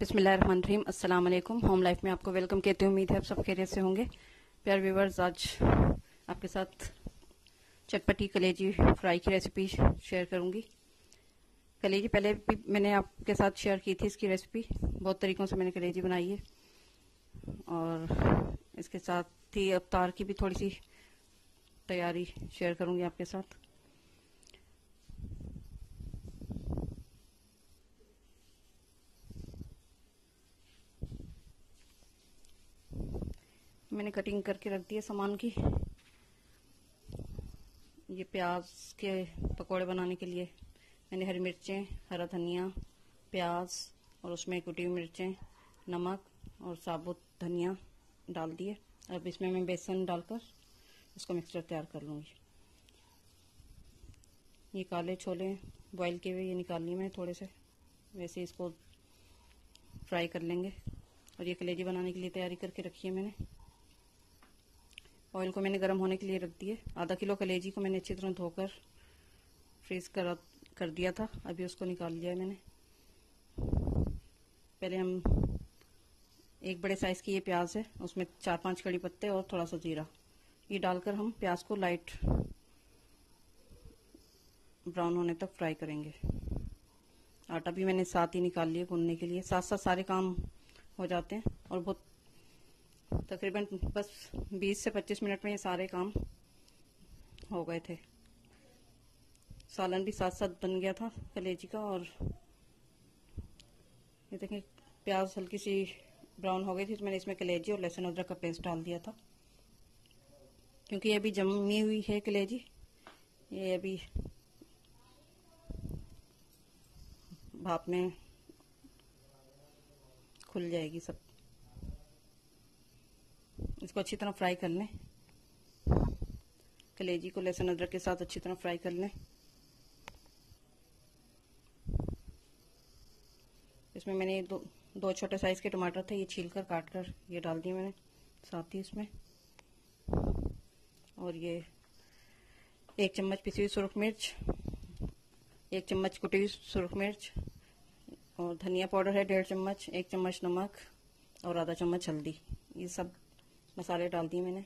बिस्मिल्लाहिर्रहमानिर्रहीम। अस्सलाम वालेकुम होम लाइफ में आपको वेलकम कहते हैं उम्मीद है आप सब खैरियत से होंगे। प्यार व्यूवर्स, आज आपके साथ चटपटी कलेजी फ्राई की रेसिपी शेयर करूँगी। कलेजी, पहले भी मैंने आपके साथ शेयर की थी इसकी रेसिपी। बहुत तरीकों से मैंने कलेजी बनाई है। और इसके साथ ही अवतार की भी थोड़ी सी तैयारी शेयर करूँगी आपके साथ। मैंने कटिंग करके रख दी है सामान की। ये प्याज के पकोड़े बनाने के लिए मैंने हरी मिर्चें, हरा धनिया, प्याज और उसमें कुटी हुई मिर्चें, नमक और साबुत धनिया डाल दिए। अब इसमें मैं बेसन डालकर इसको मिक्सचर तैयार कर लूँगी। ये काले छोले बॉईल किए हुए, ये निकाल ली मैं थोड़े से। वैसे इसको फ्राई कर लेंगे। और ये कलेजी बनाने के लिए तैयारी करके रखी है मैंने। ऑयल को मैंने गर्म होने के लिए रख दिए। आधा किलो कलेजी को मैंने अच्छी तरह धोकर फ्रीज कर कर दिया था। अभी उसको निकाल लिया है मैंने। पहले हम एक बड़े साइज़ की ये प्याज है, उसमें चार पाँच कड़ी पत्ते और थोड़ा सा जीरा। ये डालकर हम प्याज को लाइट ब्राउन होने तक फ्राई करेंगे। आटा भी मैंने साथ ही निकाल लिया भूनने के लिए। साथ साथ सारे काम हो जाते हैं और बहुत तकरीबन बस 20 से 25 मिनट में ये सारे काम हो गए थे। सालन भी साथ साथ बन गया था कलेजी का और ये देखें, प्याज हल्की सी ब्राउन हो गई थी तो मैंने इसमें कलेजी और लहसुन अदरक का पेस्ट डाल दिया था। क्योंकि ये अभी जमी हुई है कलेजी, ये अभी भाप में खुल जाएगी सब। इसको अच्छी तरह फ्राई कर लें। कलेजी को लहसुन अदरक के साथ अच्छी तरह फ्राई कर लें। इसमें मैंने दो दो छोटे साइज़ के टमाटर थे, ये छील कर काट कर ये डाल दिए मैंने, साथ ही इसमें। और ये एक चम्मच पिसी हुई सुरख मिर्च, एक चम्मच कुटी हुई सुरख मिर्च, और धनिया पाउडर है डेढ़ चम्मच, एक चम्मच नमक, और आधा चम्मच हल्दी। ये सब मसाले डाल दिए मैंने।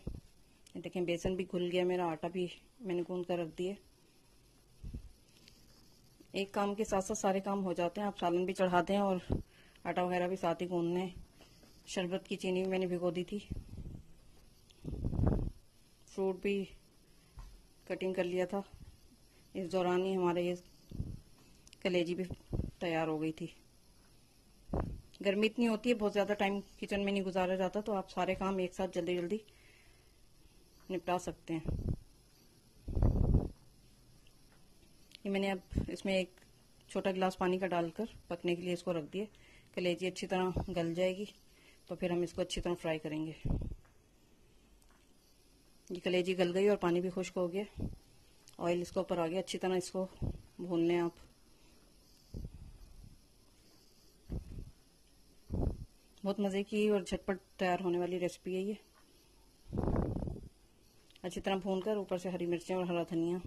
देखें, बेसन भी घुल गया मेरा, आटा भी मैंने गूंद कर रख दिए। एक काम के साथ साथ सारे काम हो जाते हैं। आप सालन भी चढ़ा दें और आटा वगैरह भी साथ ही गूंद लें शरबत की चीनी भी मैंने भिगो दी थी। फ्रूट भी कटिंग कर लिया था। इस दौरान ही हमारे ये कलेजी भी तैयार हो गई थी। गर्मी इतनी होती है, बहुत ज़्यादा टाइम किचन में नहीं गुजारा जाता तो आप सारे काम एक साथ जल्दी जल्दी निपटा सकते हैं। ये मैंने अब इसमें एक छोटा गिलास पानी का डालकर पकने के लिए इसको रख दिया। कलेजी अच्छी तरह गल जाएगी तो फिर हम इसको अच्छी तरह फ्राई करेंगे। ये कलेजी गल गई और पानी भी खुश्क हो गया। ऑयल इसके ऊपर आ गया, अच्छी तरह इसको भून लें आप। बहुत मज़े की और झटपट तैयार होने वाली रेसिपी है ये। अच्छी तरह भून कर ऊपर से हरी मिर्चें और हरा धनिया,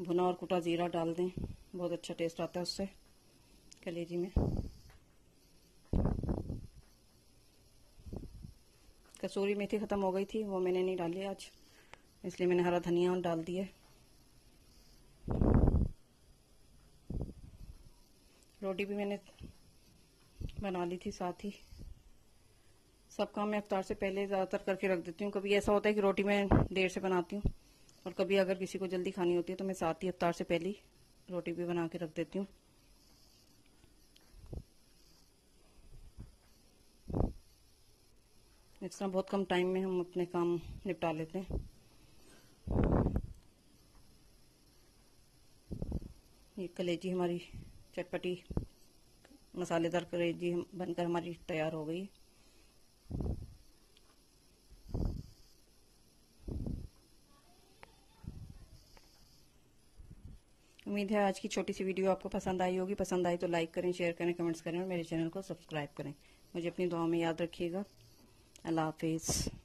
भुना और कुटा ज़ीरा डाल दें। बहुत अच्छा टेस्ट आता है उससे, कलेजी में। कसूरी मेथी ख़त्म हो गई थी, वो मैंने नहीं डाली आज, इसलिए मैंने हरा धनिया डाल दिया रोटी भी मैंने बना ली थी साथ ही। सब काम मैं अफ्तार से पहले ज़्यादातर करके रख देती हूँ। कभी ऐसा होता है कि रोटी मैं देर से बनाती हूँ और कभी अगर किसी को जल्दी खानी होती है तो मैं साथ ही अफ्तार से पहले रोटी भी बना के रख देती हूँ। इस तरह बहुत कम टाइम में हम अपने काम निपटा लेते हैं। ये कलेजी हमारी चटपटी मसालेदार कलेजी बनकर हमारी तैयार हो गई। उम्मीद है आज की छोटी सी वीडियो आपको पसंद आई होगी। पसंद आई तो लाइक करें शेयर करें कमेंट्स करें और मेरे चैनल को सब्सक्राइब करें। मुझे अपनी दुआ में याद रखिएगा। अल्लाह हाफिज़।